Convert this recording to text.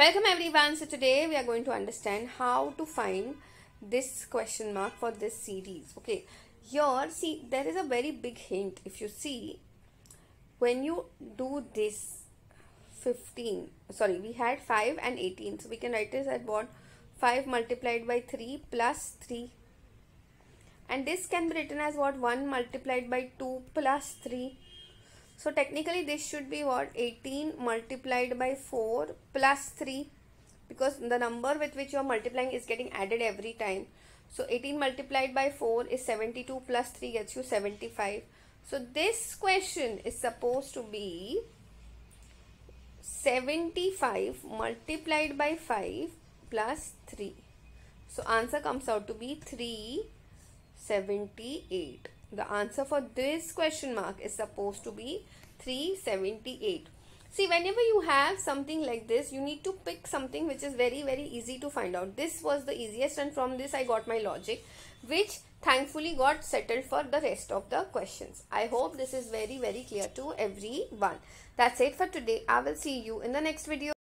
Welcome everyone. So today we are going to understand how to find this question mark for this series. Okay. Here see there is a very big hint. If you see when you do this 15 sorry we had 5 and 18 so we can write this as what 5 multiplied by 3 plus 3 and this can be written as what 1 multiplied by 2 plus 3 so technically this should be what 18 multiplied by 4 plus 3 because the number with which you are multiplying is getting added every time. So 18 multiplied by 4 is 72 plus 3 gets you 75. So this question is supposed to be 75 multiplied by 5 plus 3. So answer comes out to be 378. The answer for this question mark is supposed to be 378. See, whenever you have something like this, you need to pick something which is very, very easy to find out. This was the easiest and from this I got my logic, which thankfully got settled for the rest of the questions. I hope this is very, very clear to everyone. That's it for today. I will see you in the next video.